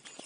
тут.